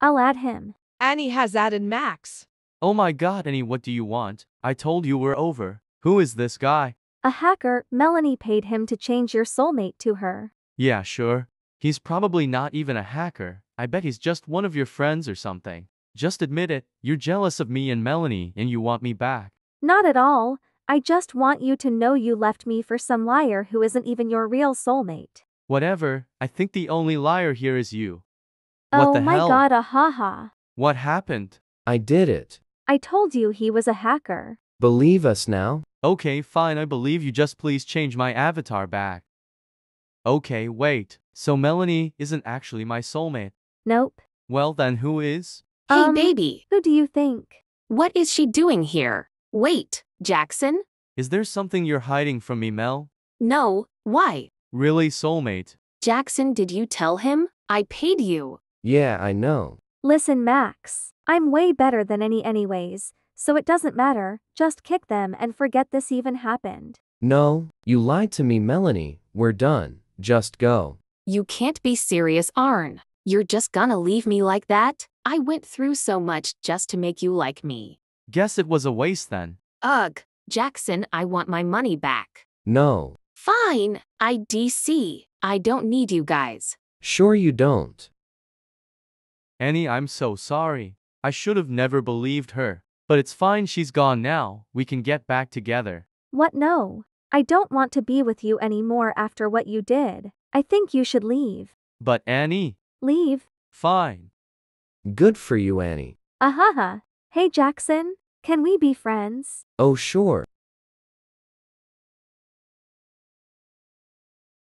I'll add him. Annie has added Max. Oh my god, Annie, what do you want? I told you we're over. Who is this guy? A hacker, Melanie paid him to change your soulmate to her. Yeah, sure. He's probably not even a hacker. I bet he's just one of your friends or something. Just admit it, you're jealous of me and Melanie and you want me back. Not at all. I just want you to know you left me for some liar who isn't even your real soulmate. Whatever, I think the only liar here is you. What oh the my hell? god, ah ha ha. What happened? I did it. I told you he was a hacker. Believe us now? Okay, fine, I believe you just please change my avatar back. Okay, wait. So Melanie isn't actually my soulmate. Nope. Well, then who is? Hey, Um, baby. Who do you think? What is she doing here? Wait, Jackson? Is there something you're hiding from me, Mel? No, why? Really, soulmate? Jackson, did you tell him? I paid you. Yeah, I know. Listen, Max. I'm way better than any anyways, so it doesn't matter. Just kick them and forget this even happened. No, you lied to me, Melanie. We're done. Just go. You can't be serious, Arn. You're just gonna leave me like that? I went through so much just to make you like me. Guess it was a waste then. Ugh, Jackson, I want my money back. No. Fine, IDC. I don't need you guys. Sure you don't. Annie, I'm so sorry. I should have never believed her. But it's fine, she's gone now. We can get back together. What no? I don't want to be with you anymore after what you did. I think you should leave. But Annie, Leave? fine. Good for you, Annie. Ahaha. Hey Jackson, can we be friends? Oh, sure.